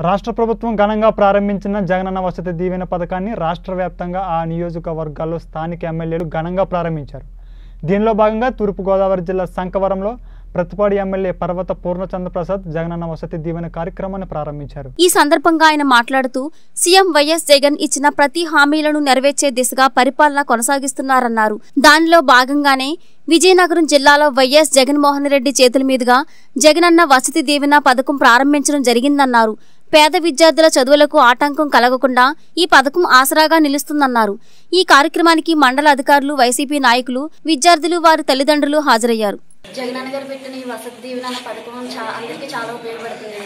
రాష్ట్ర ప్రభుత్వం ఘనంగా ప్రారంభించిన జగనన్న వసతి దీవెన పథకాన్ని రాష్ట్ర వ్యాప్తంగా ఆ నియోజకవర్గాల్లో స్థానిక ఎమ్మెల్యేలు ఘనంగా ప్రారంభించారు. దీనిలో భాగంగా తూర్పుగోదావరి జిల్లా శంఖవరంలో ప్రతిపాడి ఎమ్మెల్యే పర్వత పూర్ణచంద్ర ప్రసాద్ జగనన్న వసతి దీవెన కార్యక్రమాన్ని ప్రారంభించారు. ఈ సందర్భంగా ఆయన మాట్లాడుతూ సీఎం వైఎస్ జగన్ ఇచ్చిన ప్రతి హామీలను నెరవేర్చే దిశగా పరిపాలన కొనసాగిస్తున్నారన్నారు. దానిలో భాగంగానే విజయనగరం జిల్లాలో వైఎస్ జగన్మోహన్ రెడ్డి చేతుల మీదుగా జగనన్న వసతి దీవెన పథకం ప్రారంభించడం జరిగిందన్నారు. పేద విద్యార్థుల చదువులకు ఆటంకం కలగకుండా ఈ పథకం ఆసరాగా నిలుస్తుందన్నారు. ఈ కార్యక్రమానికి మండల అధికారులు వైసీపీ నాయకులు విద్యార్థులు వారి తల్లిదండ్రులు హాజరయ్యారు. జగనన్న గారు పెట్టిన ఈ వసతి దీవెన పథకం అందరికీ చాలా ఉపయోగపడుతుంది.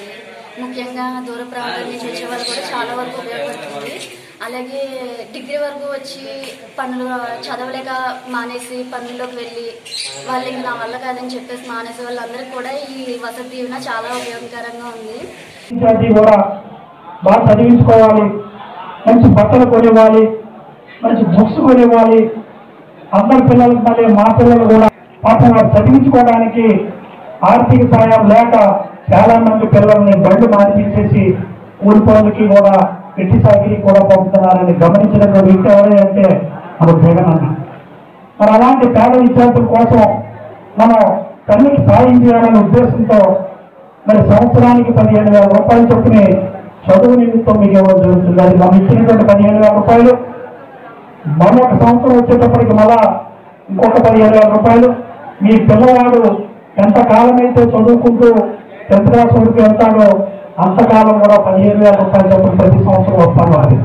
ముఖ్యంగా దూర ప్రాంతాల నుంచి వచ్చే వాళ్ళు కూడా చాలా వరకు ఉపయోగపడుతుంది. అలాగే డిగ్రీ వరకు వచ్చి పనులు చదవలేక మానేసి పనుల్లోకి వెళ్ళి వాళ్ళు ఇంక నా వల్ల కాదని చెప్పేసి మానేసే వాళ్ళందరికీ కూడా ఈ వసతి దీవెన చాలా ఉపయోగకరంగా ఉంది. విద్యార్థి కూడా బాగా చదివించుకోవాలి. మంచి బట్టలు కొనివ్వాలి. మంచి బుక్స్ కొనివ్వాలి. అందరి పిల్లలకు మళ్ళీ మా పిల్లలు కూడా పాపం చదివించుకోవడానికి ఆర్థిక సాయం లేక చాలా మంది పిల్లల్ని బండ్లు మార్పించేసి ఊరి కూడా ఎట్టి సాగిరి కూడా పంపుతున్నారని గమనించిన వ్యక్తి అంటే మన జగన్ అన్న మరి అలాంటి పేద విద్యార్థుల కోసం మనం తల్లికి సాయం చేయాలనే ఉద్దేశంతో మరి సంవత్సరానికి పదిహేను వేల రూపాయలు చొప్పున చదువు నిమిత్తం మీకు ఇవ్వడం జరుగుతుంది. అది మనం ఇచ్చినటువంటి పదిహేను వేల రూపాయలు. మరొక సంవత్సరం వచ్చేటప్పటికి మళ్ళా ఇంకొక పదిహేను వేల రూపాయలు. మీ పిల్లవాడు ఎంత చదువుకుంటూ టెన్త్ క్లాస్ వరకు వెళ్తాడో అంతకాలం కూడా పదిహేను వేల రూపాయలు చొప్పున ప్రతి సంవత్సరం వస్తాను అది